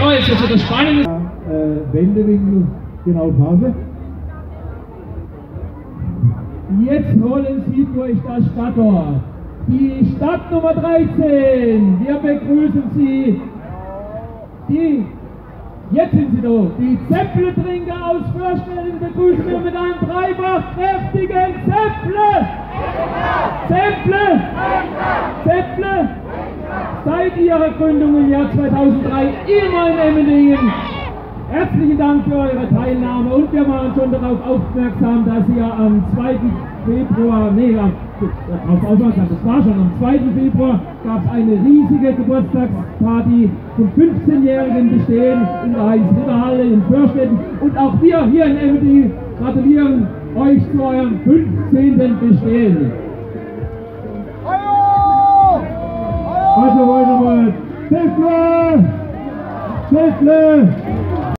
So, jetzt ist das Spannende. äh, Wendewinkel genau passe. Jetzt holen Sie durch das Stadttor die Stadtnummer 13. Wir begrüßen Sie. Die, jetzt sind Sie da. Die Zäpple-Trinker aus Fürstellen begrüßen wir mit einem dreifach kräftigen Zäpple. Zäpple. Seit ihrer Gründung im Jahr 2003 immer in Emmendingen. Herzlichen Dank für eure Teilnahme und wir waren schon darauf aufmerksam, dass ihr am 2. Februar, nee, darauf aufmerksam, das war schon am 2. Februar, gab es eine riesige Geburtstagsparty zum 15-jährigen Bestehen in der Heinz-Ritter-Halle in Fürstetten und auch wir hier in Emmendingen gratulieren euch zu eurem 15. Bestehen. Wollen wir mal Zäpple! Zäpple!